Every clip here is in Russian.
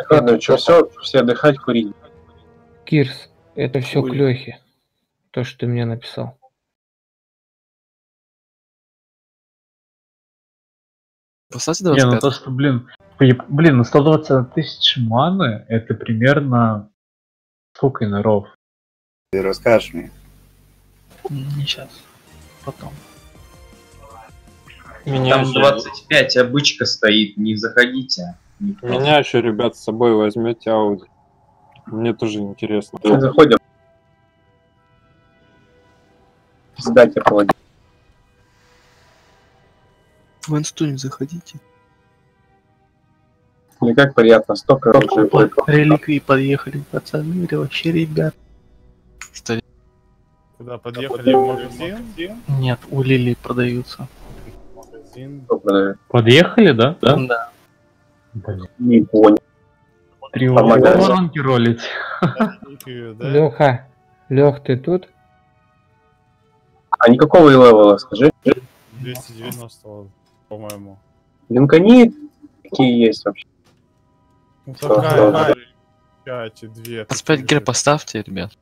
Так ладно, что, все, все отдыхать, курить. Кирс, это все к Ой. Лехе. То, что ты мне написал. Поставьте Не, ну 25. то, что, блин, блин, ну 120 тысяч маны, это примерно сколько иноров? Ты расскажешь мне. Не сейчас. Потом. Меня Там еще, 25, а бычка стоит, не заходите. Меня еще, ребят, с собой возьмете Ауди. Мне тоже интересно. Заходим. Сдайте паладин. В инсту не заходите. Мне как приятно, столько оружия. Реликвии подъехали, пацаны, или вообще, ребят. Старик. Куда подъехали в магазин? Нет, у Лили продаются. Магазин. Подъехали, да? Да? Да. Блин. Не понял. Воронки ролить. Леха, Лех, ты тут? А никакого левела, скажи. 290, по-моему. Линкани какие есть вообще? Ну, пять и две. 25 гер поставьте, ребят.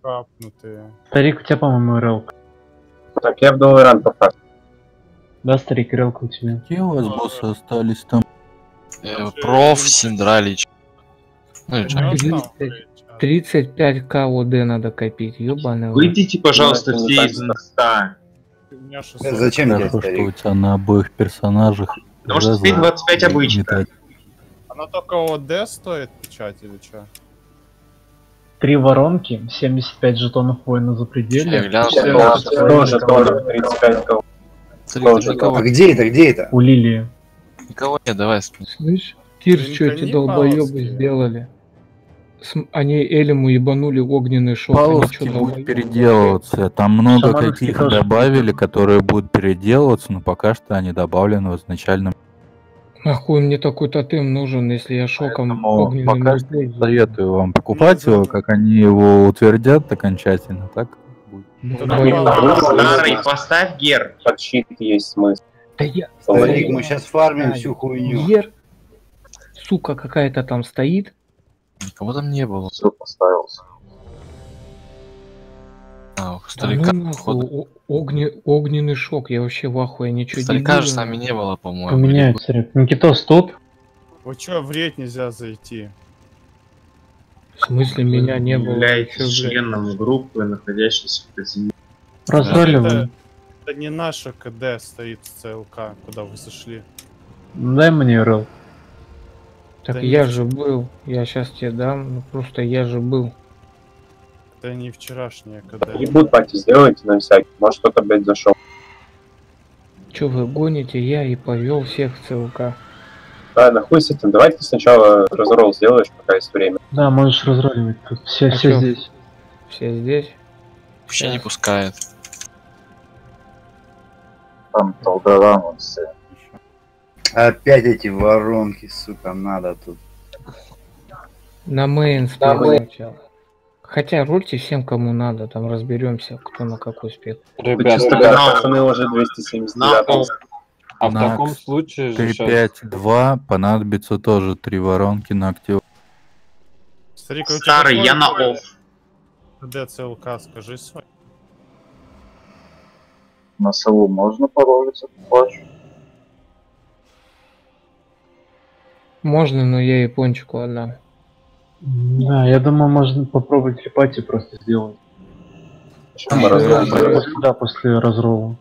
Капнутые. Старик, у тебя, по-моему, релка. Так, я в Долларан попасть. Да, старик, релка у тебя. Какие у вас боссы остались там? Э, проф Синдралич. Ну и чё? Ну, Тридцать. там, блядь, а. 35 КОД надо копить, рот. Выйдите, пожалуйста, Ну, все из инста. У меня 600. Зачем Хорошо, что у тебя на обоих персонажах Потому что теперь 25 не обычно. Она только ОД стоит печать или что? Три воронки, 75 жетонов воина за Я пределе. я тоже, тоже, тоже 35 кого. Старик, тоже, никого, А где это, где это? У Лилии. Никого нет, давай. Слышь, Блин, что эти долбоебы сделали? См- Они Элему ебанули огненный шок. будет долбоёбы? переделываться. Там много Шамановский каких тоже. добавили, которые будут переделываться, но пока что они добавлены в изначальном. Нахуй мне такой тотем нужен, если я шоком Поэтому пока что советую вам покупать Ну, его, как они его утвердят окончательно, так будет. Долбоёбы. Старый, поставь гер. Под щит есть смысл. Да я... Старик, мы сейчас фармим Да, всю хуйню. Ер, сука какая-то там стоит. Никого там не было. Все поставился. А, у Да старика, ну нахуй, походу. о- огне- огненный шок, я вообще в ахуе, ничего не Старика же с нами не было, по-моему. Поменяют, старик. Никитос тут. Вы чё, в рейд нельзя зайти? В смысле меня не было? Являетесь членом группы, находящейся в казино. Разроливай. Это не наша КД стоит ЦЛК, куда вы зашли. Дай мне рел. Так Да я нет. же был, я сейчас тебе дам, ну просто я же был. Это не вчерашняя КД. Ебут пати сделайте на всякий. Может кто-то, блядь, зашел. Че вы гоните, я и повел всех в ЦЛК. Ладно, хуй с этим. Давай ты сначала разрол сделаешь, пока есть время. Да, можешь разроливать тут. Все, А все чё? здесь. Все здесь. Вообще не пускает. Там все. Опять эти воронки, сука, надо тут. На мейн с На начала. Хотя рольте всем, кому надо, там разберемся, кто на какой спец. Ребят, да. пацаны, уже 279 а в На таком случае же щас- 3-5-2 понадобится тоже три воронки на актив. Старик, Старый, я на офф. КД ЦЛК, скажи свой. На сову можно поролиться, плачу. Можно, но я япончику отдам. Да, я думаю, можно попробовать репати просто сделать. Чем мы разрол Да, после разрола.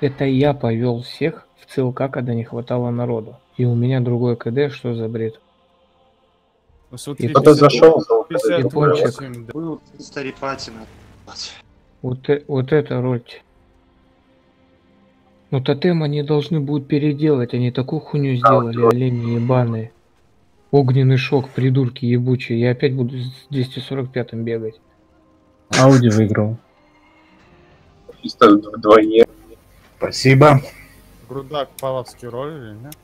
Это я повел всех в ЦЛК, когда не хватало народу. И у меня другой КД, что за бред? Ну, смотри, Кто-то 50 зашел, был 58, да. Был старипатина. Вот, э- вот это рольте. Ну тотем они должны будут переделать, они такую хуйню сделали, олени ебаные. Огненный шок, придурки ебучие. Я опять буду с 245 бегать. Ауди выиграл. Чисто вдвое. Спасибо. Грудак Павловский роль или нет?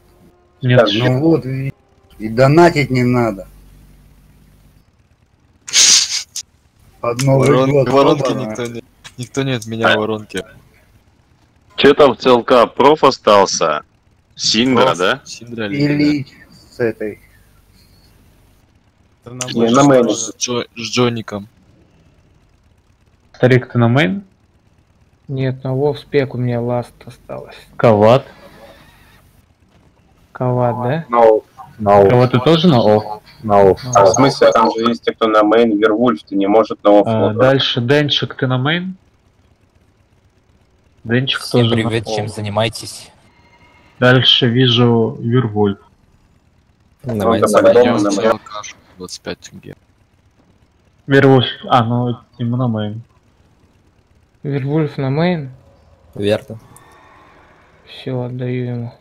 Нет, Так, Ну вот, и, и донатить не надо. Под Новый Ворон- год. воронки никто не... Никто не отменял воронки. Че там в ЦЛК? Проф остался? Синдра, Проф, да? Синдра Или с этой Это на Не, на мейне. С, Джо- с Джоником. Старик, ты на мейн? Нет, на Вов спек у меня ласт осталось. Кават. Кават, да? No, no, Кават ты тоже на офф? no. А в смысле, там же есть те, кто на мейн, Вервульф, ты не может на А, оффлот. дальше Денчик, ты на мейн? Денчик Всем тоже привет, чем офф. занимаетесь? Дальше вижу Вирвульф. Давайте да, зайдем. на кашу 25 тенге. Вирвульф. А, ну ему на main. Вервульф на main. Верно. Все, отдаю ему.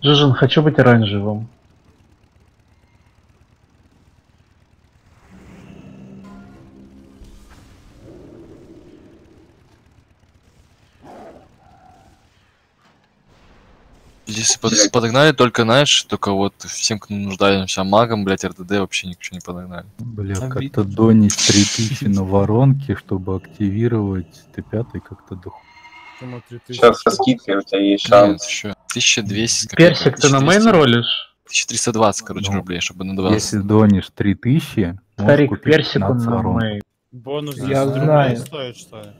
Жижин, хочу быть оранжевым. Если под- подогнали только, знаешь, только вот всем, кто нуждаемся магом, блять, РДД вообще ничего не подогнали. Бля, как-то донить 3000 на воронке, чтобы активировать Т5 как-то дух. Почему 3000? Сейчас со скидкой у тебя есть Нет, шанс. еще 1200 с копейками, Персик, ты на 1300 мейн ролишь? 1320, короче, Ну, рублей, чтобы надавался. Если донишь 3000, можешь Старик, персик он 15 на мейн. Бонус Я 10 рублей знаю. стоит, что ли?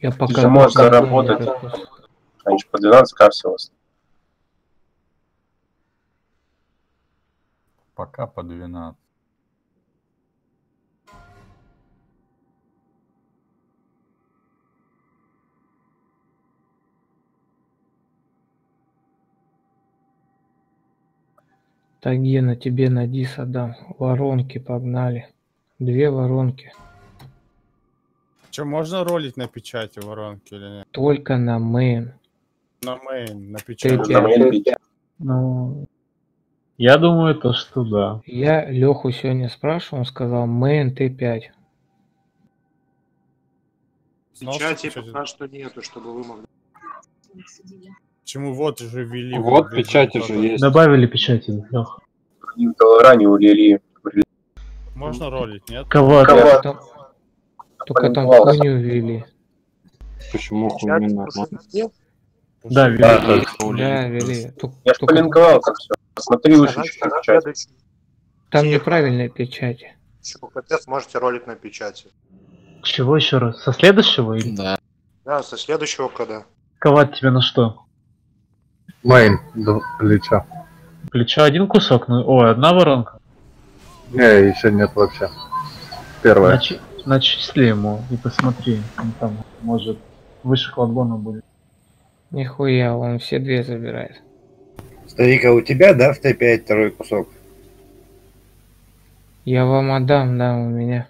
Я пока... заработать. никакой. Они же по 12к всего. Пока по 12. Так, Гена, тебе на дис отдам. Воронки погнали. Две воронки. Че, можно ролить на печати воронки или нет? Только на main. На main, на печати. Ты- На main пить. Ну, я думаю, то, что да. Я Леху сегодня спрашивал, он сказал Т5. Снос Печати печати. пока что нету, чтобы вы могли. Почему вот уже ввели? Вот печати же есть. Добавили печати, Лех. В Долларане у Лили. Можно ролить, нет? Кават. Там- Только там хуйню ввели. Почему Печати нормально? Да, ввели. да. Тук- Я ж только полинковал там все. Посмотри лучше Ага, чуть-чуть ага, в чате. следующий. Там Тихо. неправильные печати. КПТ сможете ролить на печати. Чего еще раз? Со следующего или? Да. Да, со следующего кода. Кават тебе на что? Мейн, д- плеча. Плечо один кусок? Ну, ой, одна воронка. Не, еще нет вообще. Первая. Начи- Начисли ему и посмотри. он там, может, выше кладбона будет. Нихуя, он все две забирает. Старик, а у тебя, да, в Т5 второй кусок? Я вам отдам, да, у меня.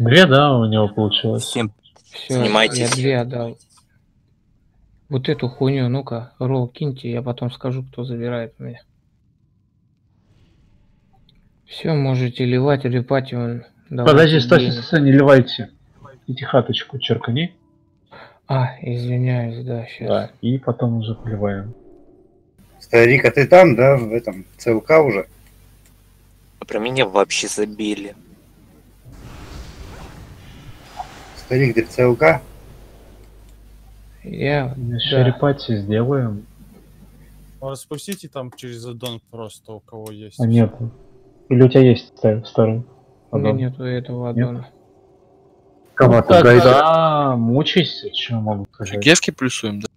Две, да, у него получилось? Всем Все, Занимайтесь. я две отдал. Вот эту хуйню, ну-ка, ролл киньте, я потом скажу, кто забирает у меня. Все, можете ливать, репать он. Подожди, стой, стой, не ливайте. Иди хаточку черкани. А, извиняюсь, да, сейчас. Да, и потом уже поливаем. Старик, а ты там, да, в этом ЦЛК уже? про меня вообще забили. Старик, ты в ЦЛК? Я, Еще да. репати сделаем. Ну, Распустите там через аддон просто, у кого есть. А нет. Или у тебя есть ста- старый? У меня нету этого аддона. Кого Ну, тогда мучайся, что могу сказать. Гевки плюсуем, да?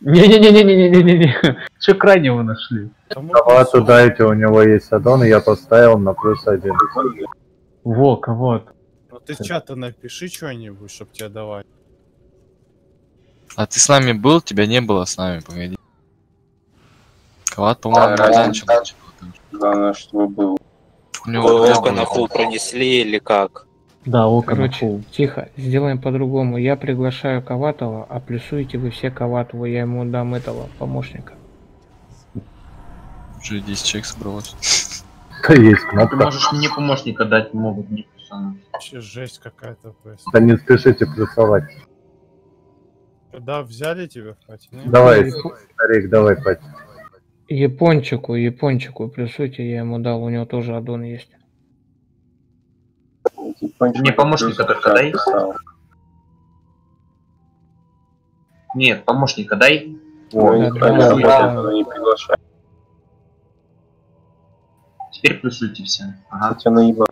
Не-не-не-не-не-не-не-не. Че крайнего нашли? Кавату плюсуем? дайте, у него есть аддон, и я поставил на плюс один. Во, кого Ну ты в чата напиши что-нибудь, чтоб тебе давать. А ты с нами был, тебя не было с нами, погоди. Кават, по-моему, Да, начал. Главное, чтобы был. У него на фул пронесли или как? Да, око на Короче, тихо, сделаем по-другому. Я приглашаю Коватова, а плюсуете вы все Коватова, я ему дам этого помощника. Уже 10 человек собралось. Да есть Ты кнопка. можешь мне помощника дать, могут не плюсануть. Вообще жесть какая-то. Да не спешите плюсовать. Да, взяли тебя хате? нет? Давай, старик, давай, Пать. Япончику, япончику плюсуйте, я ему дал, у него тоже аддон есть. Мне помощника только дай. Нет, помощника дай. Ой, Да, да, да. не приглашает. Теперь плюсуйте все. Ага. Хотя наеба.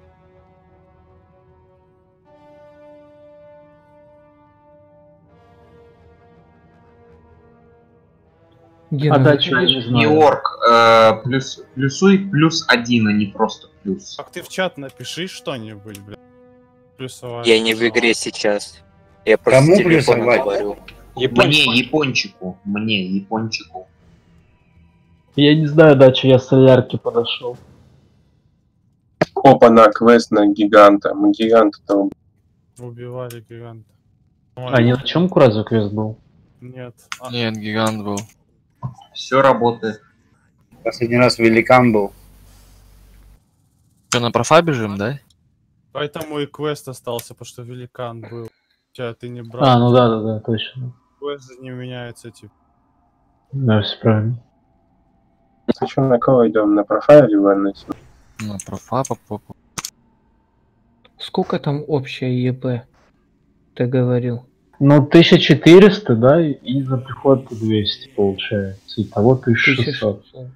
Гена, А заходи. не знаю. Нью-Йорк, э, плюс, плюсуй плюс один, а не просто плюс. Так ты в чат напиши что-нибудь, блядь. Плюсовать. Я не в игре сейчас. Я просто Кому плюсовать? говорю. Мне, япончику. Мне, япончику. Я не знаю, дача, я солярки подошел. Опа, на квест на гиганта. Мы гиганта там. Убивали гиганта. А не на чем Куразу квест был? Нет. А, Нет, гигант был. Все работает. Последний раз великан был. Что, на профа бежим, да? Поэтому и квест остался, потому что великан был. Тебя ты не брал. А, ну да, да, да, точно. Квест не меняется, типа. Да, все правильно. Зачем на кого идем? На профайле или на На профа по попу. Сколько там общая ЕП? Ты говорил. Ну, 1400, да, и за приход 200 получается. Итого 1600. 1600.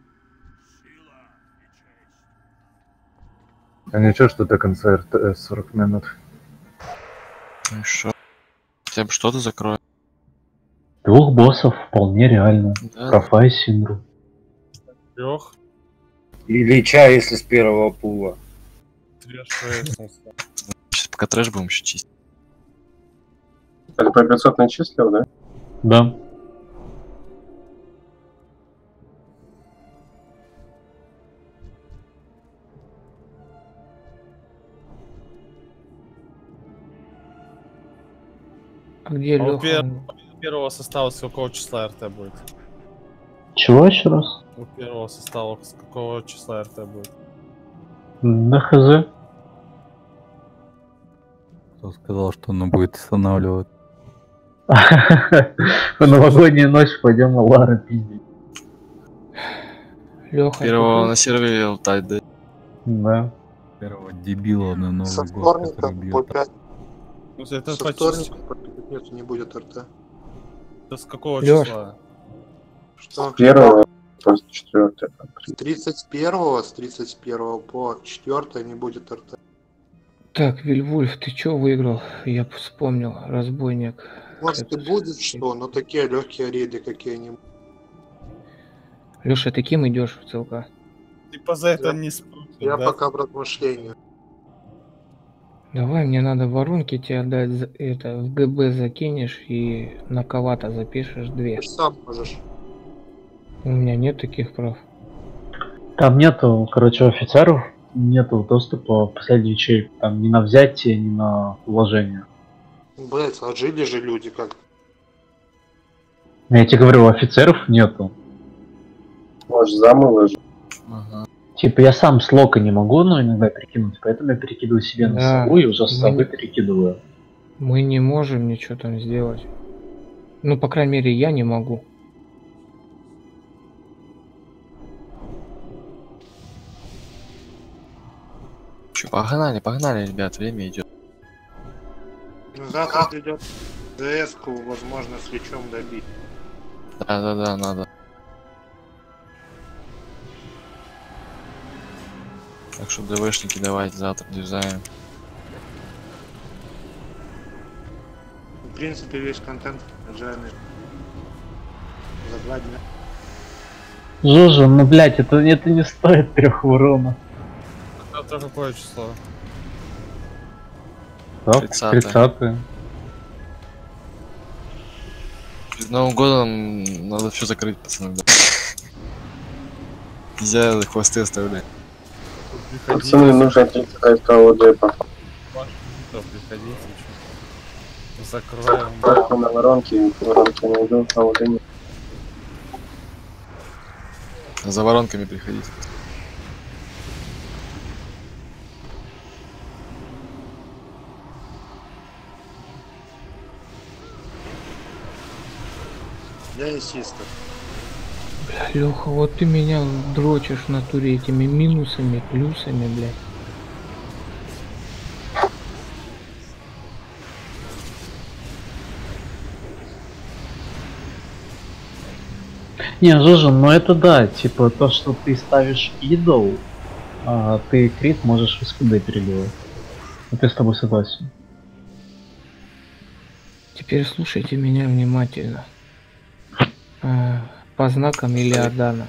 А ничего, что до конца РТС 40 минут. Ну шо? Хотя бы что-то закрою. Двух боссов вполне реально. Да. Профа и Синдру. Трех. Лича, если с первого пула. Сейчас пока трэш будем еще чистить. Это по 500 начислил, да? Да. А где А у пер- у первого состава с какого числа РТ будет? Чего еще раз? У первого состава с какого числа РТ будет? Да хз. Кто сказал, что оно будет останавливать? В новогоднюю ночь пойдем Лара пиздить. Леха, Первого на сервере лутать, да? Да. Первого дебила на Новый Со год, вторника который по бьет. 5. Ну, это Со вторника по пятницу не будет РТ. Это с какого Лёш. числа? Что? Первого. С 31 с 31 по 4 не будет РТ. Так, Вильвульф, ты чё выиграл? Я вспомнил, разбойник. Может и будет что, но такие легкие рейды какие-нибудь. Леша, ты кем идешь в ЦЛК? Типа за это Я- не спрутят, Я да? пока в размышлении. Давай, мне надо воронки тебе отдать, это, в ГБ закинешь и на кого-то запишешь две. Ты сам можешь. У меня нет таких прав. Там нету, короче, офицеров, нету доступа в последний ячейку. Там ни на взятие, ни на вложение. Блять, а жили же люди как. Я тебе говорю, офицеров нету. Может, замыло Ага. Типа я сам с лока не могу, но иногда перекинуть, поэтому я перекидываю себе на Да. сову и уже с Мы совы не- перекидываю. Мы не можем ничего там сделать. Ну, по крайней мере, я не могу. Чё, погнали, погнали, ребят, время идет. Ну, Завтра придет ds возможно, свечом добить. Да, да, да, надо. Так что ДВшники давайте завтра дизайн. В принципе, весь контент отжаренный за два дня. Жужа, ну блять, это, это не стоит трех урона. Завтра какое число? Так, 30-е. 30 Перед Новым годом надо все закрыть, пацаны. да. Нельзя хвосты оставлять. Пацаны, нужно 35 КОД по завтра приходите, чё. Закроем. факту на воронке. Воронки найду, КОД нет. За воронками приходите. Я и систер. Леха, вот ты меня дрочишь в натуре этими минусами, плюсами, блядь. Не, Жужа, ну это да, типа то, что ты ставишь идол, а ты крит можешь в СКД переделать. Вот я с тобой согласен. Теперь слушайте меня внимательно. А, По знакам Илиадана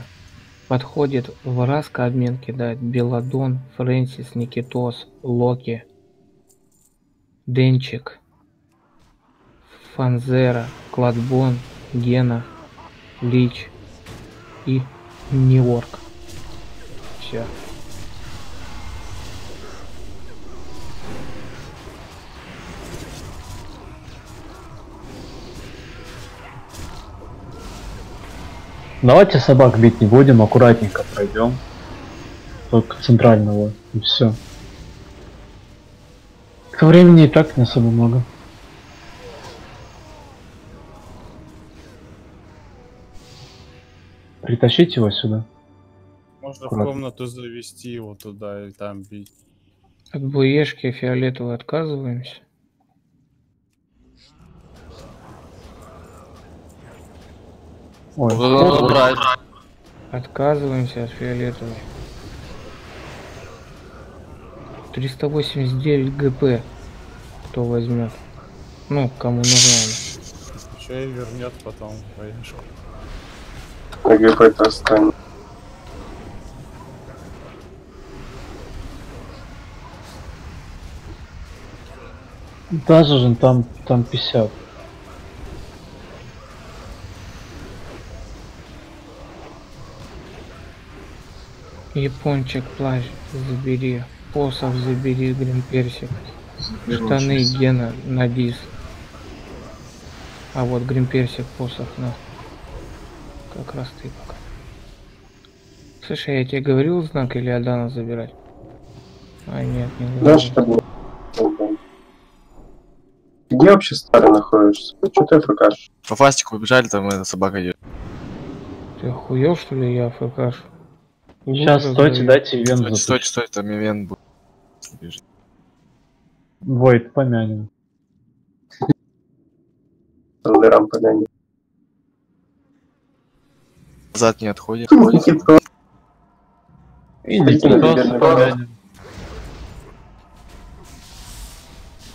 подходит в Раска обмен кидает Беладон, Фрэнсис, Никитос, Локи, Денчик, Фанзера, Кладбон, Гена, Лич и Нью-Йорк. Все. Давайте собак бить не будем, аккуратненько пройдем. Только центрального. И все. К времени и так не особо много. Притащить его сюда. Можно в Аккуратно. комнату завести его туда и там бить. От буешки фиолетовой отказываемся. Ой. Отказываемся от фиолетовой. 389 ГП. Кто возьмет? Ну, кому нужна она. Еще и вернет потом военшку. На ГП-то останется. даже же там, там 50. Япончик плащ забери. Посох забери, гримперсик. Штаны Гена на дис. А вот гримперсик посох на. Как раз ты пока. Слушай, я тебе говорил знак или Адана забирать? А нет, не Да, говорил. что было? Ого. Где вообще старый находишься? Что ты ФКш? По фастику побежали, там эта собака идет. Ты охуел что ли я ФКш? Сейчас стойте, дайте ивент Стойте, запустить. стойте, стойте, там ивент будет. Бежит. Войт, помянем. Лдерам погони. Назад не отходит. Никитос. И Никитос помянем.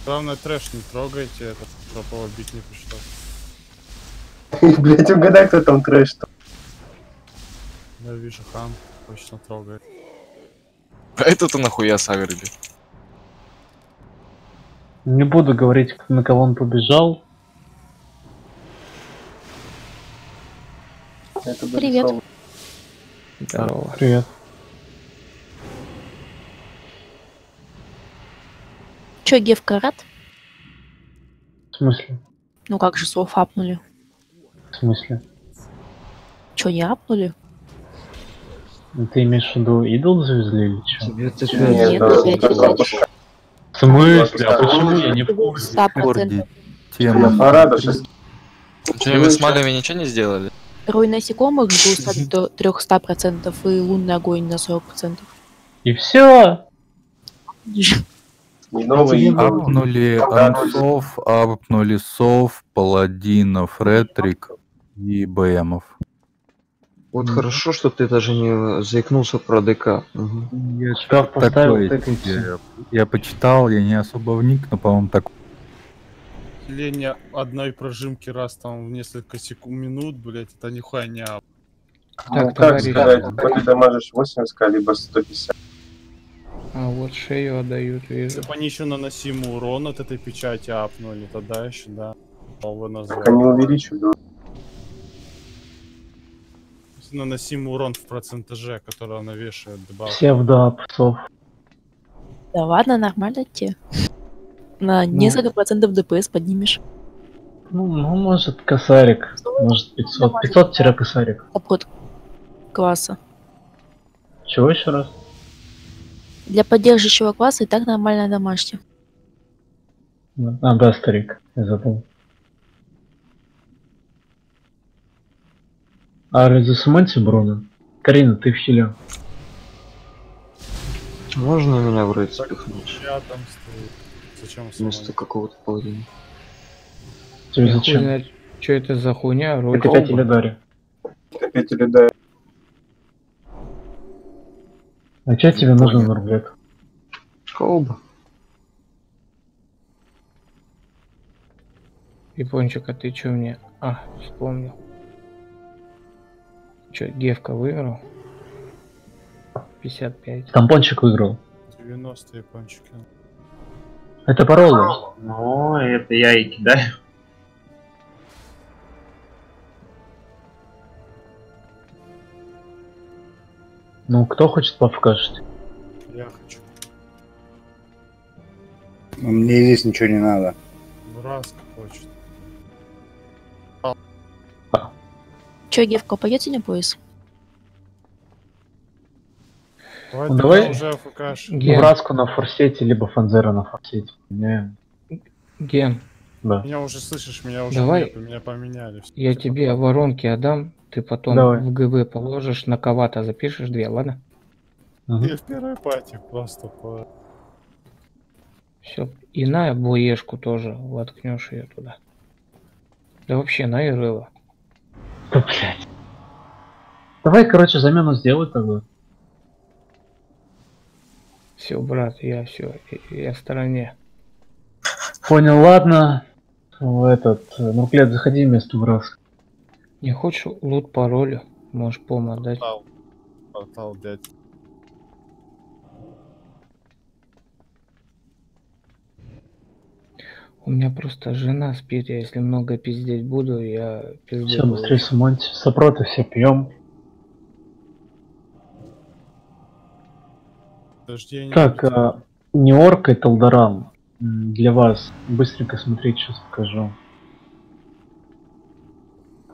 Главное трэш не трогайте, это, чтобы его бить не пришлось. Блять, угадай, кто там трэш-то. Я вижу, хам точно трогает. А это-то нахуя сагрили? Не буду говорить, на кого он побежал. Это Привет. Здорово. Привет. Чё, Гевка рад? В смысле? Ну как же, слов апнули. В смысле? Чё, не апнули? Ты имеешь в виду идол завезли или что? Нет, Нет, да, пропуск. В смысле? А почему я не процентов. Тема. Парада. Че, вы с малями ничего не сделали? Рой насекомых был до 300 процентов и лунный огонь на 40 процентов. И все. Не новый идол. Апнули Ансов, апнули Сов, Паладинов, Ретрик и БМов. Вот хорошо, что ты даже не заикнулся про ДК. Мгм. Я шкаф поставил, Такое так и себе. всё. Я почитал, я не особо вник, но, по-моему, так Лень одной прожимки раз там в несколько секунд, минут, блять, это нихуя не ап. Ну, Так, как товарищ. сказать, ты дамажишь 80 либо 150. А вот шею отдают, вижу. Если бы они еще наносимый урон от этой печати апнули, тогда еще, да. Вы Так они увеличивают. Наносимый урон в процентаже, который она вешает, добавка. Псевдо псов. Да ладно, нормально тебе. На несколько процентов ДПС поднимешь. Ну, ну, может, косарик. Может, 500. 500-косарик. Обход класса. Чего еще раз? Для поддерживающего класса и так нормально домашний. А, да, старик. Я забыл. А резусмонти Бруно? Карина, ты в хиле. Можно меня в рейд спихнуть? Я там стою. Зачем Вместо какого-то паладина. Тебе зачем? знает, что это за хуйня, роль Это 5 Олба. или Дарья? Опять или да. А что тебе нужно, Нурглет? Колба. Япончик, а ты чё мне? А, вспомнил. Чё, Гевка выиграл? 55. Тампончик выиграл. 90 япончики. Это парола. Ну, это я и кидаю. Ну, кто хочет пофкашить? Я хочу. Ну, Мне здесь ничего не надо. Браска хочет. Чё, Гевка, пойдете на пояс? Давай, Ну, давай уже АФКш. Ген. На форсете, либо Фанзера на форсете. Меняем. Ген, Да. Меня уже слышишь, меня уже Давай. нету, меня поменяли. я тебе воронки отдам, ты потом Давай. в ГБ положишь, на кого-то запишешь две, ладно? Я в первой пати просто по... Все. И на боешку тоже воткнешь ее туда. Да вообще на Ирыла. Да, блядь. Давай, короче, замену сделай тогда. Все, брат, я все, я в стороне. Понял, ладно. В этот, э, Нурглет, заходи вместо Браска. Не хочешь лут паролю? Можешь пом отдать. Портал. Портал, дядь. У меня просто жена спит, я если много пиздеть буду, я пизду. Все, быстрее сумоньте. Сопроты все пьем. Подожди, я не Так, а, Нью-Йорк и Талдарам. М, Для вас. Быстренько смотреть, сейчас покажу.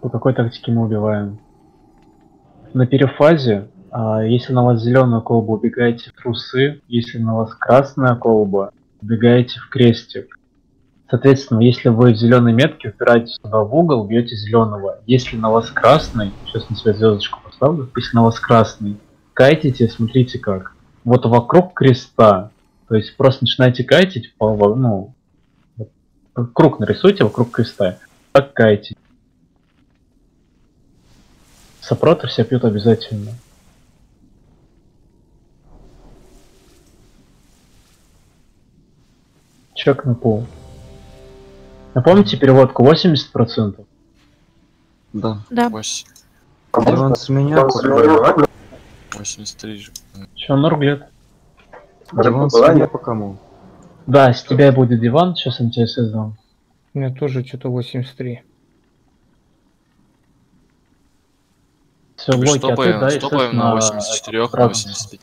По какой тактике мы убиваем? На перефазе, а, если на вас зеленая колба, убегаете в трусы. Если на вас красная колба, убегаете в крестик. Соответственно, если вы в зеленой метке, упираетесь туда в угол, бьете зеленого. Если на вас красный, сейчас на себя звездочку поставлю, если на вас красный, кайтите, смотрите как. Вот вокруг креста, то есть просто начинаете кайтить, по, ну, круг нарисуйте вокруг креста, так кайтить. Сопроты все пьют обязательно. Чек на пол. Напомните переводку 80%. Да. Да. 8, Диван с меня. Там зелёный 83 же. Че, Норглет? Диван с меня по кому? Да, с тебя будет диван, сейчас я тебе создам. У меня тоже что-то 83. Все, Локи, ты Стопаем, дай, стопаем на естественно, 84, на градусов. 85.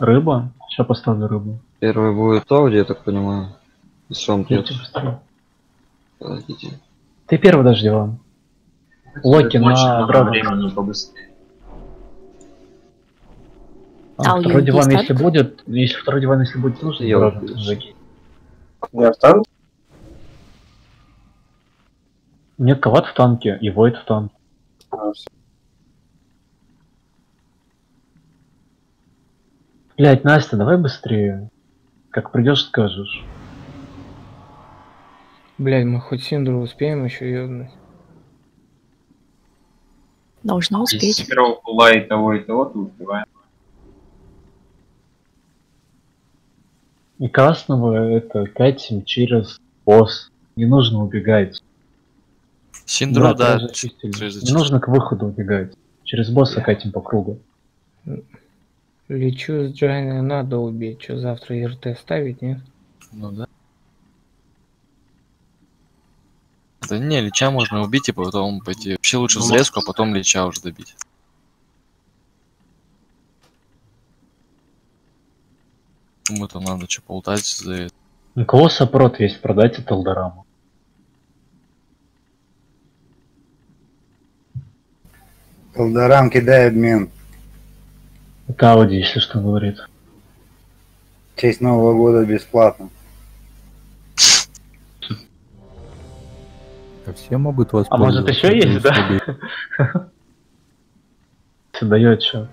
Рыба? Сейчас поставлю рыбу. Первый будет Ауди, я так понимаю. Если он пьет. Подождите. Ты первый даже диван. Локи на времени побыстрее. А, Аудио второй диван, если танк? будет, если второй диван, если будет нужно, Я убью. закинь. Я в танке? Нет, Кават в танке и Войд в танке. А. Блять, Настя, давай быстрее. Как придешь, скажешь. Блядь, мы хоть Синдру успеем еще ёбнуть. Должна Из успеть. первого пула и того, и того ты успеваешь. И красного это катим через босс. Не нужно убегать. Синдру, Да, да, Не нужно к выходу убегать. Через босса катим по кругу. Лечу с Джайной надо убить. Что, завтра РТ ставить, нет? Ну да. Да не, Лича можно убить и потом пойти. Вообще лучше Ну, взрезку, а потом Лича уже добить. Кому там надо что полутать за это. У кого сопрот есть, продать это Элдораму. Колдорам кидай обмен. Это Ауди, если что, говорит. В честь Нового года бесплатно. Да Все могут А воспользоваться. может еще есть, да? Все дает что.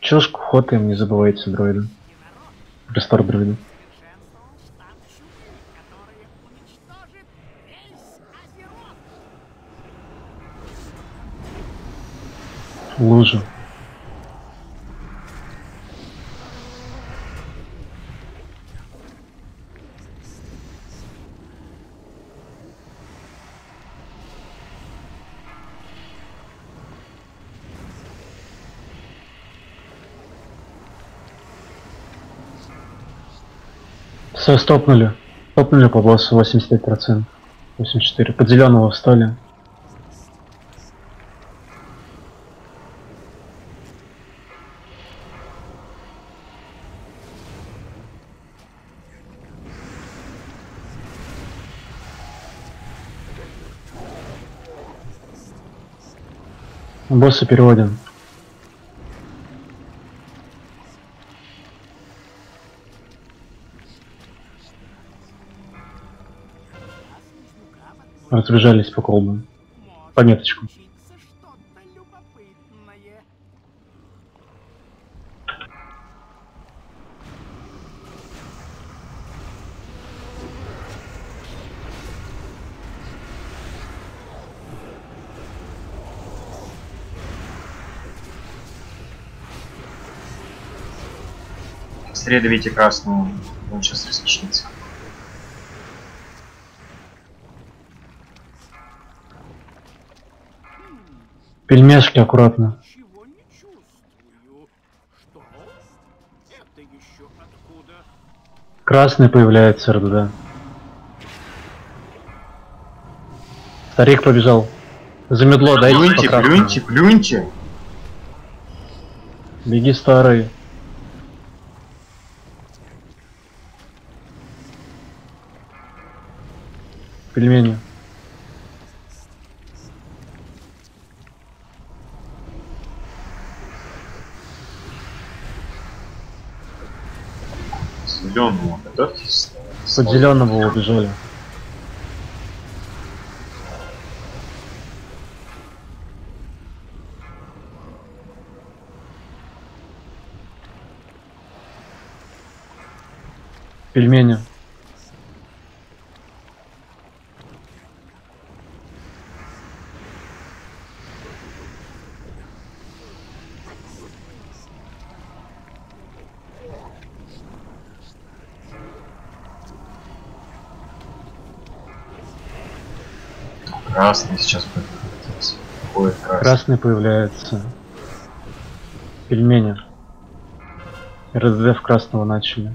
Чушку хотаем, не забывайте, дроиды. Рестор дроиды. Лужа. Все, стопнули. Стопнули по боссу 85%. 84. Под зеленого встали. Босса переводим. Разбежались по колбам. Пометочку. Быстрее давите красную. Он сейчас раскишнется. Пельмешки аккуратно. Красный появляется РДД. Старик побежал. Замедло, дайте Плюньте, по красному. плюньте, плюньте. Беги, старый. Пельмени. Под зеленого убежали. Пельмени. Красный сейчас. Ой, красный. Появляется. Пельмени. РДД в красного начали.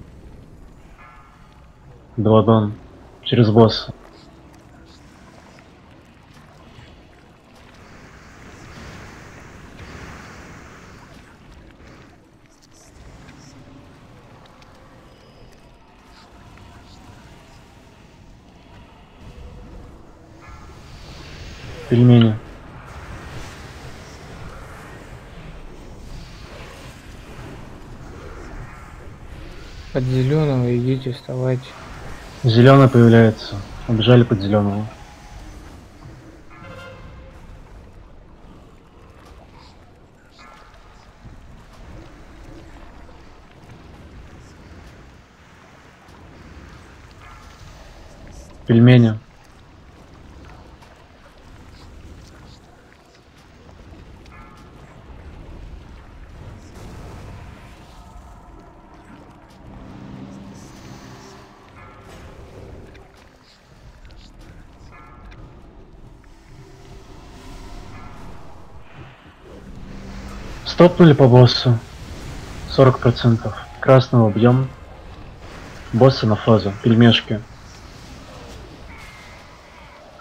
Беладон. Через босса. Пельмени. Под зеленого идите, вставайте. Зеленый появляется. Убежали под зеленого. Пельмени. Стопнули по боссу. 40%. Красного объем. Босса на фазу. Пельмешки.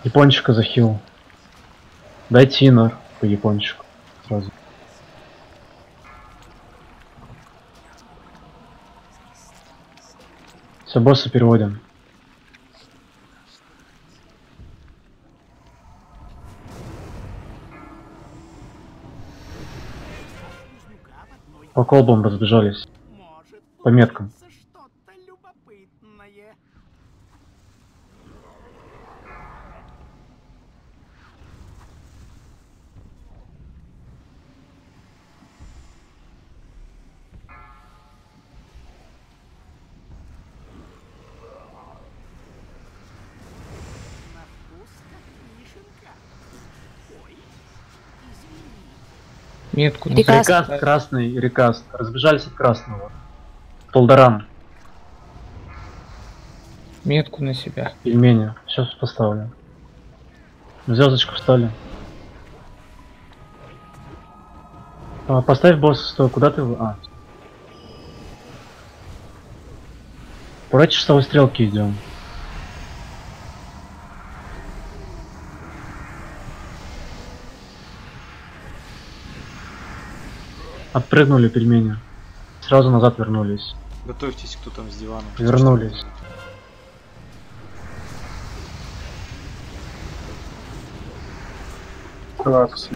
Япончика захил. Дайте инор по япончику. Сразу. Все, босса переводим. По колбам разбежались. По меткам. Метку на Рекаст. Рекаст красный, рекаст. Разбежались от красного. Полдоран, Метку на себя. пельмени. Сейчас поставлю. Звездочку встали. А, поставь босса, стой, куда ты? А. По часовой стрелки идем. Отпрыгнули пельмени. Сразу назад вернулись. Готовьтесь, кто там с диваном. Вернулись. Класс.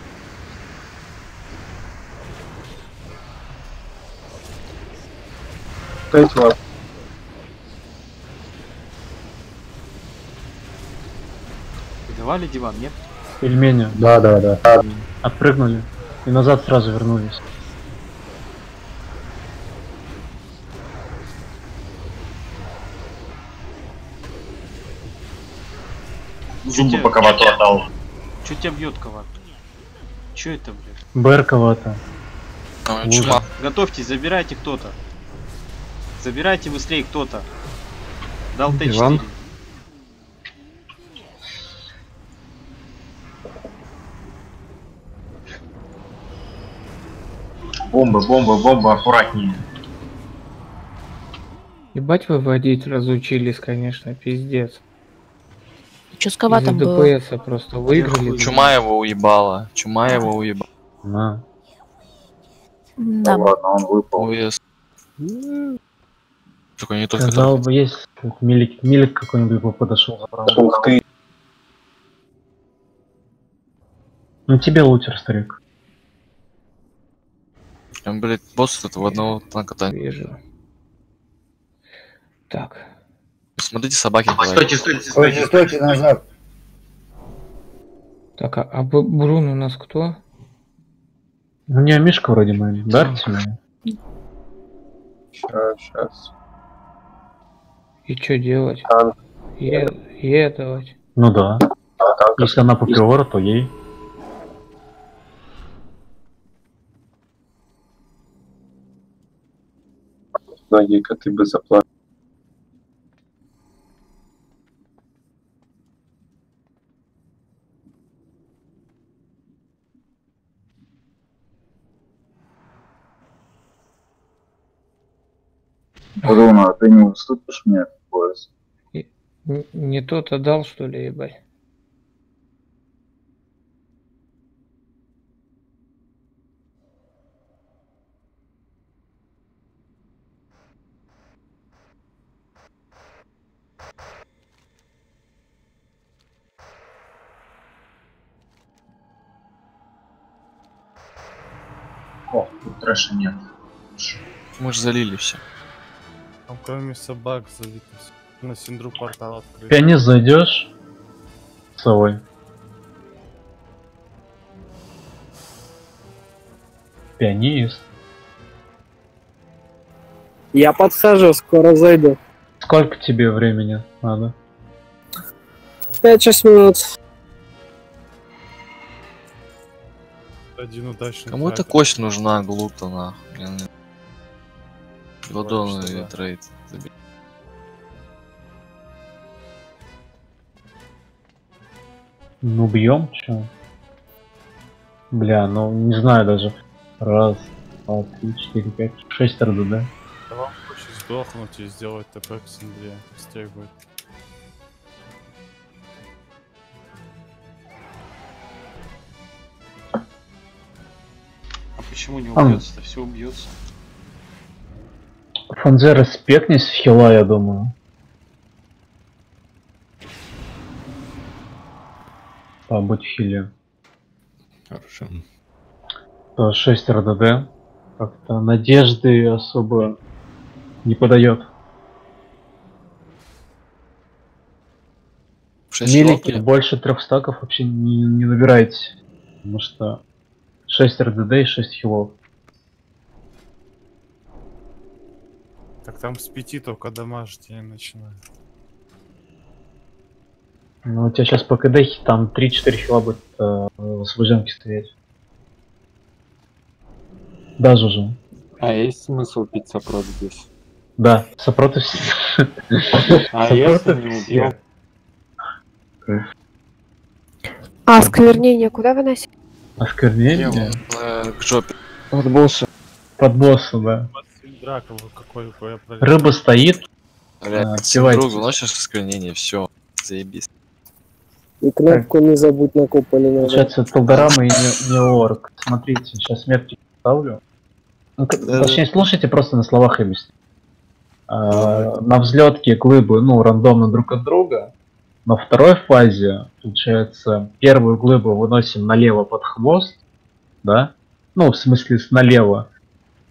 Дайте лап. Давали диван, нет? Пельмени. Да, да, да. Отпрыгнули. И назад сразу вернулись. Зубы пока вату отдал. Чё тебя бьет коват? Чё это, блядь? Вот. чума. Готовьтесь, забирайте кто-то. Забирайте быстрее кто-то. Дал Т4. Диван. Бомба, бомба, бомба, аккуратнее. Ебать выводить разучились, конечно, пиздец. Коватом Из-за было? ДПС просто выиграли. Чума его уебала. Чума его уебала. На. Да. Ладно, он выпал. ОС. Только не только Сказал бы, есть милик, милик какой-нибудь бы подошел забрал. Ух ты. Ну тебе лутер, старик. Там, блядь, босс тут в одного танка танк. Вижу. Так. Смотрите, собаки Стойте, стойте, Стойте, стойте назад. Так, а, а Брун у нас кто? Ну не Мишка вроде. Дарьте мне. Сейчас, сейчас. И что делать? Танк. Е, е давать. Ну да. А, танк. Если она по приору, то ей. Многие коты бы заплакали. Руна, ты не уступишь мне в пояс? Н- Не тот отдал, что ли, ебать? О, тут трэша нет. Мы же залили все. Там кроме собак залито. На синдру портал открыт. Пианист зайдешь? С Совой. Пианист. Я подхожу, скоро зайду. Сколько тебе времени надо? 5-6 минут. Один удачный Кому эта кость нужна, глута, нахуй? Ладон что и трейд. Забей. Ну бьем, чё? Бля, ну не знаю даже. Раз, два, три, четыре, пять, шесть РДД. Да вам проще сдохнуть и сделать ТП к синдре. Быстрее будет. А почему не убьется-то? Все убьется. Фанзера спекнись в хила, я думаю. Побудь в хиле. Хорошо. То 6 РДД. Как-то надежды особо не подает. Милики больше трех стаков вообще не, не набирайте. Потому что 6 РДД и 6 хилов. Так там с пяти только дамаж я начинаю. Ну, у тебя сейчас по КД там 3-4 хила будет э, в освобожденке стоять. Даже же. А есть смысл пить сопрот здесь? Да, сопроты все. А если не убил? А осквернение куда выносить? Осквернение? Э, К жопе. Под босса. Под босса, да. Драка какой я проверил. Рыба стоит. а, Блядь, кивайте. друг выносишь осквернение, все, заебись. И кнопку не забудь на куполе нажать. Получается, это Толдорама и не, не орк. Смотрите, сейчас метки ставлю. Ну, точнее, слушайте, просто на словах объясню. А, на взлетке глыбы, ну, рандомно друг от друга. На второй фазе, получается, первую глыбу выносим налево под хвост, да? Ну, в смысле, с налево.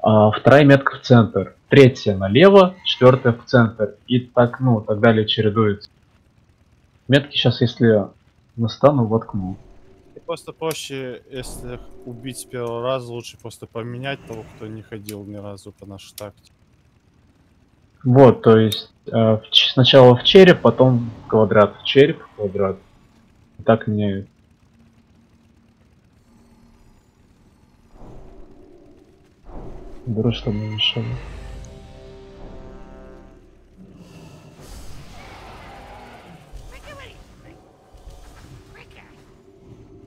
А вторая метка в центр. Третья налево, четвертая в центр. И так, ну, так далее чередуется. Метки сейчас, если настану, воткну. И Просто проще, если убить с первого раза, лучше просто поменять того, кто не ходил ни разу по нашей тактике. Вот, то есть э, сначала в череп, потом в квадрат, в череп, в квадрат. И Так меняют. Беру, чтобы не мешало.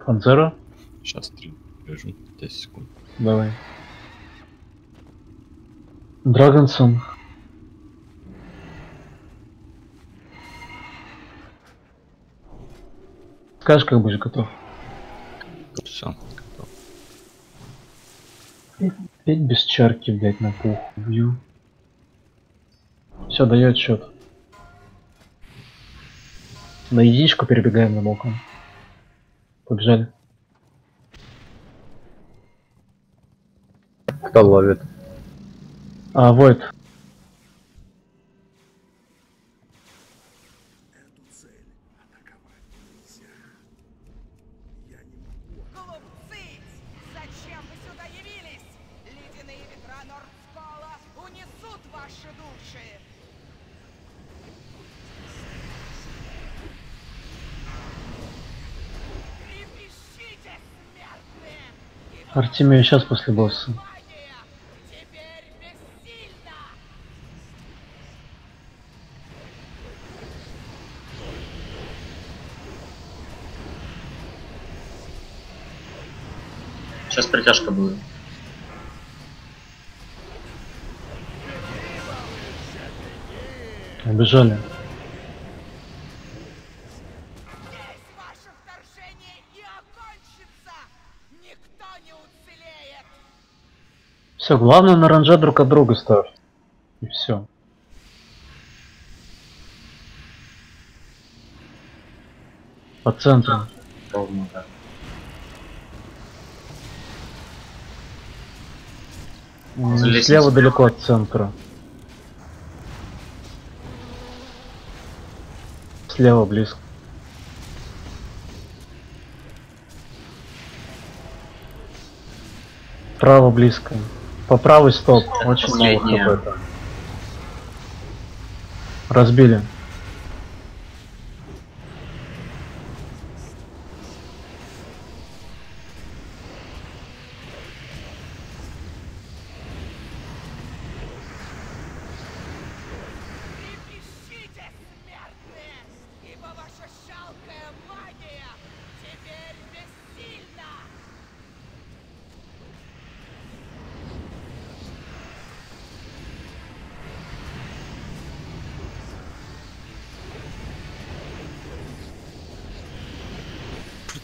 Панзера? Сейчас три. Лежу. 10 секунд. Давай. Драгонсон. Скажешь, как будешь готов? Все. Петь без чарки, блять, на пух. Бью. Все, дает счет. На единичку перебегаем на боком. Побежали. Кто ловит? А, Войт. Ваши души. Артемий сейчас после босса. Теперь бессильно! Сейчас притяжка будет. Убежали. Ваше вторжение и окончится! Никто не уцелеет! Все, главное на ранже друг от друга ставь. И все. По центру. Ровно лестницей. Слева далеко от центра. Слева близко. Право близко. По правой стоп. Очень Последняя. хп. там. Разбили.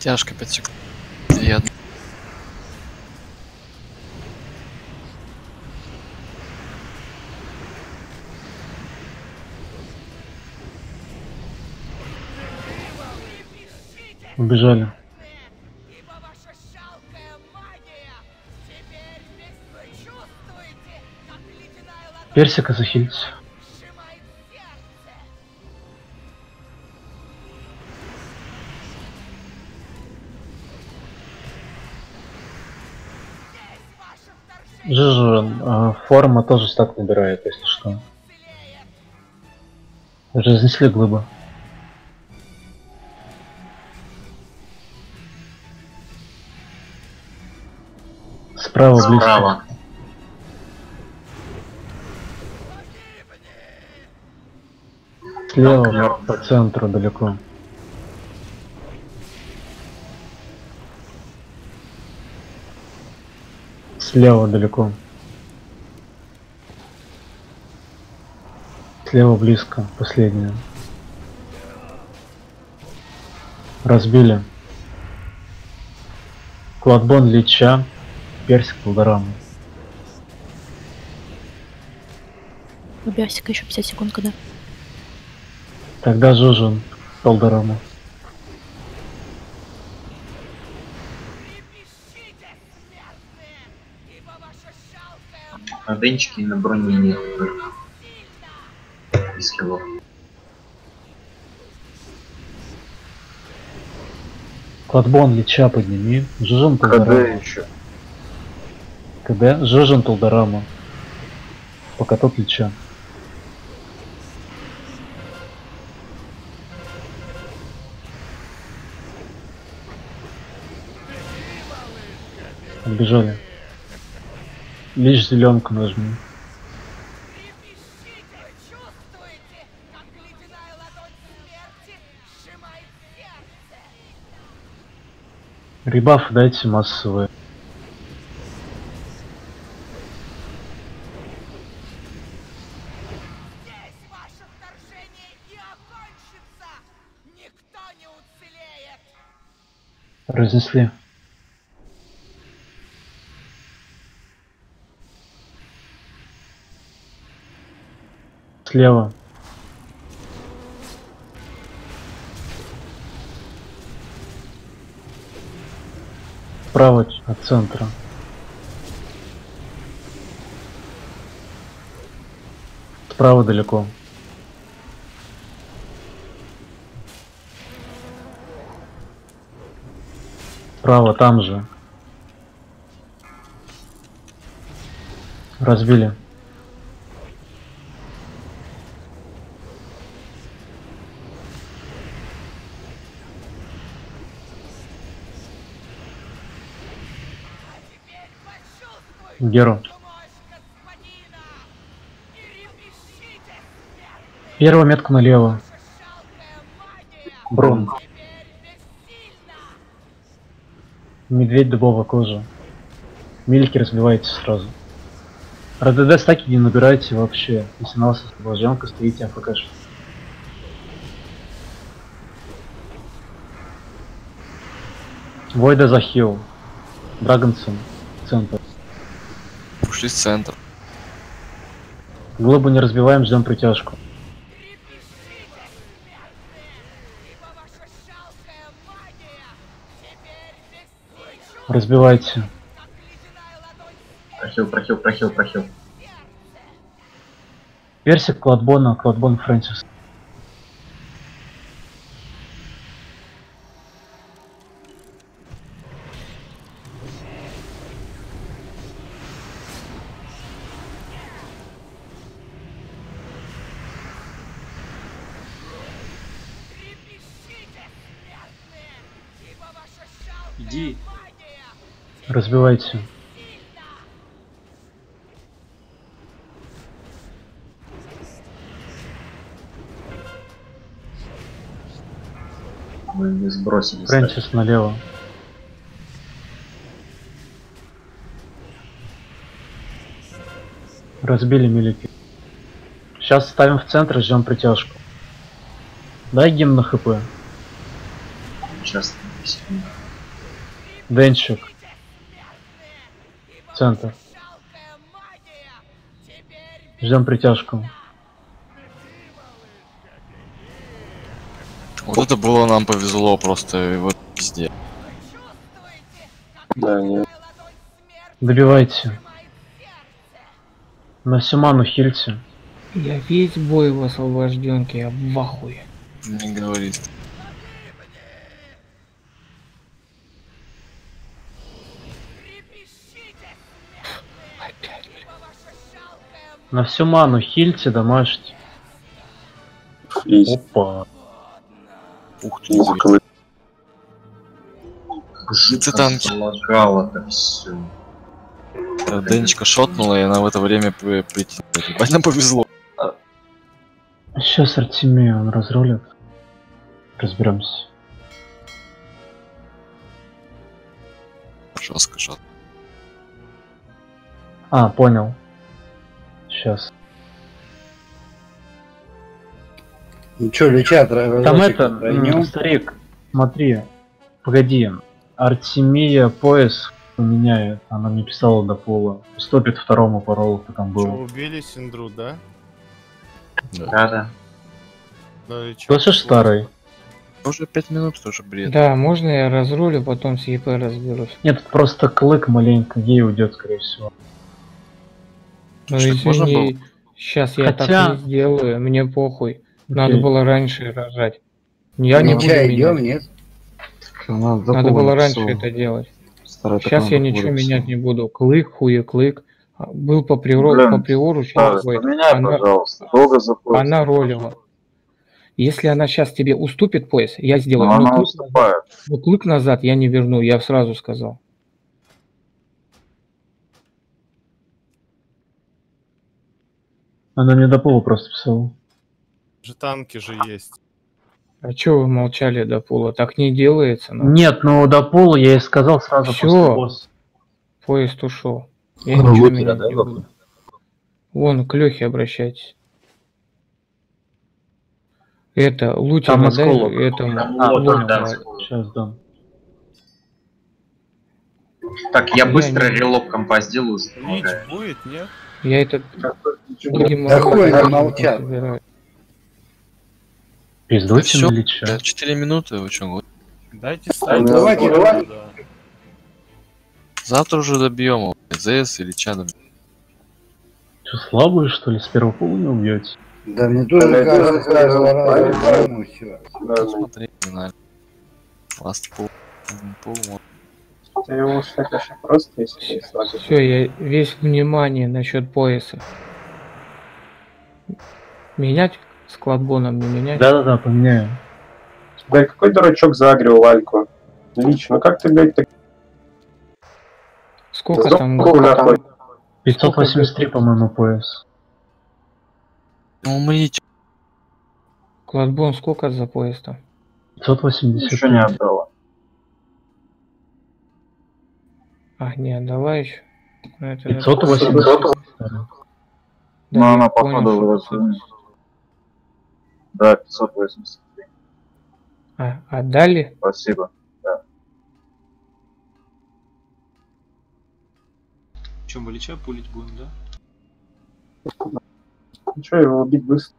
Притяжка 5 секунд. Одна. Убежали. Ибо ваша Жижу а, форма тоже стак набирает, если что. Уже занесли глыбу. Справа, близко. Справа. Слева, по центру далеко. Слева далеко. Слева близко, последняя. Разбили. Кладбон Лича, Персик Полдорама. У еще 50 секунд, когда. Тогда Жужин Полдорама. На денчике и на броне нет только. Без скиллов. Кладбон Лича подними. Жужин Полдорама. еще. КД Жужин Полдорама. Пока тот Лича. Отбежали. Лишь зеленку нажми. Ребаф дайте массовые. Разнесли. Слева. Справа от центра. Справа далеко. Справа там же. Разбили. Геру. Первую метку налево. Брун. Медведь дубовая кожа. Мильки разбивайте сразу. РДД стаки не набирайте вообще. Если на вас освобожденка, стоите АФКш. Войда захил. Драгонсон. Центр. Ушли с центра. Глобу не разбиваем, ждем притяжку. Разбивайте. Прохил, прохил, прохил, прохил. Персик Кладбона, Кладбон Фрэнсис. Иди. Разбивайте. Мы не сбросили. Фрэнсис налево. Разбили милики. Сейчас ставим в центр и ждем притяжку. Дай гимн на хп. Сейчас. Денчик. Центр. Ждем притяжку. Вот это было нам повезло просто, и вот пизде. Да, нет. Добивайте. На всю ману хильте. Я весь бой в освобожденке, я в ахуе. Не говорит. На всю ману хильте, дамажьте. Изи. Опа. Ух ты, Изи, колы- Жицы танки. Лагало-то все. Денечка шотнула, и она в это время при- прийти. Ебать, нам повезло. Сейчас Артемий он разрулит. Разберемся. Жестко, жестко. А, понял. Сейчас. Ну чё, лечат, Там это, м, старик, смотри, погоди. Артемия пояс меняет, она мне писала до пола. Стопит второму паролу, кто там Чё, был. убили Синдру, да? Да-да. Да и чё? Слышишь, старый? Уже пять минут тоже бред. Да, можно я разрулю, потом с ЕП разберусь. Нет, просто клык маленько ей уйдет, скорее всего. Ну Что, можно извини, сейчас я Хотя- так не сделаю, мне похуй. Надо Окей. было раньше рожать. Я не буду Чай идем, менять. нет? Надо, до Надо было раньше это делать. Старый Сейчас я было ничего написал. менять не буду. Клык, хуе клык. А, Был по приору, Блин, по приору, Старый, сейчас будет. поменяй, Она, пожалуйста. Долго заходит. она ролила. Если она сейчас тебе уступит пояс, я сделаю. Но Но она клык, уступает. но клык назад я не верну, я сразу сказал. Она мне до пола просто писала. Же танки же есть. А чё вы молчали до пола? Так не делается. ну. Нет, ну до пола я ей сказал сразу Всё. после босса. Поезд ушел. Я Ну, ничего менять да, не буду. Вон, к Лехе обращайтесь. Это, лутера, Там дай осколок. этому. А, вот, да. Сейчас дам. Так, я Я быстро не- релок компа сделаю. Лич будет, нет? Я это... Будем Да хуй собираю. Пиздуйте на лича. да, 4 минуты, вы чё? Дайте Ну, ставить. давайте, давайте. Да. Завтра уже добьем его. ЗС или чадом. Что, слабые, что ли? С первого пола не убьете? Да мне тоже Да, кажется, да. ну всё. Посмотри, не знаю. Ласт пол. Пол, может. Ты его конечно, просто, если не сразу. Все, я весь внимание насчет пояса. Менять с кладбоном не менять? Да-да-да, поменяю. Блядь, какой дурачок загрел Вальку? Лично, как ты, блядь, так... Сколько Сдох там? нахуй, нахуй. 583, по-моему, пояс. Ну, умрите. Кладбон сколько за пояс там? 580. Еще не отдала. А, не, давай еще. Ну, это- 580. Да, Но она, походу, вот, Да, 583. А, отдали? Спасибо. Да. Че, мы лича пулить будем, да? Ну что, его убить быстро.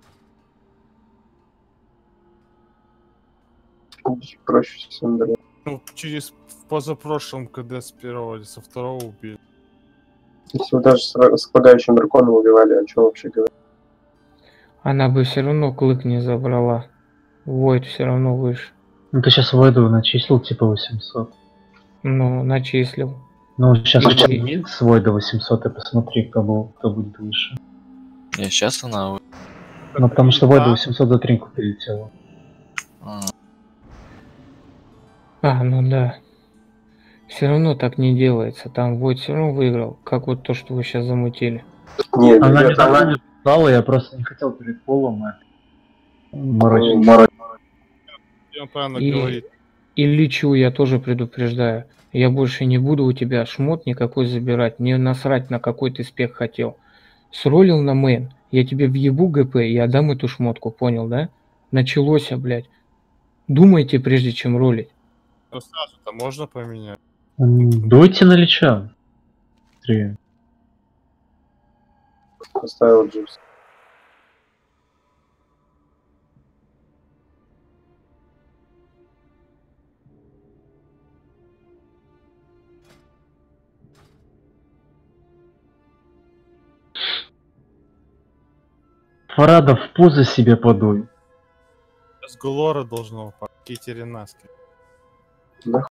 Проще Синдра. Ну, через в позапрошлом КД с первого или со второго убили. Если вы даже с, с пугающим драконом убивали, о чем вообще говорить? Она бы все равно клык не забрала. Войд все равно выше. Ну ты сейчас Войду начислил типа 800. Ну, начислил. Ну сейчас И- с Войда 800, и посмотри, кто, был, кто будет выше. Не, сейчас она... Ну потому что Войда Да. 800 за тринку перелетела. а, А, ну да. Все равно так не делается. Там Войд все равно выиграл. Как вот то, что вы сейчас замутили. Нет, Она ребят, не так не сказала, я просто не хотел перед полом морочить. Правильно И- говорит. И лечу я тоже предупреждаю. Я больше не буду у тебя шмот никакой забирать. Мне насрать, на какой ты спех хотел. Сролил на main. Я тебе въебу ГП и отдам эту шмотку, понял, да? Началось, а, блядь. Думайте, прежде чем ролить. Ну, сразу-то можно поменять. Дуйте на лича. Три. поставил джипс. Фарада в пузо себе подуй. С Гулора должно упасть. Китеринаски. Да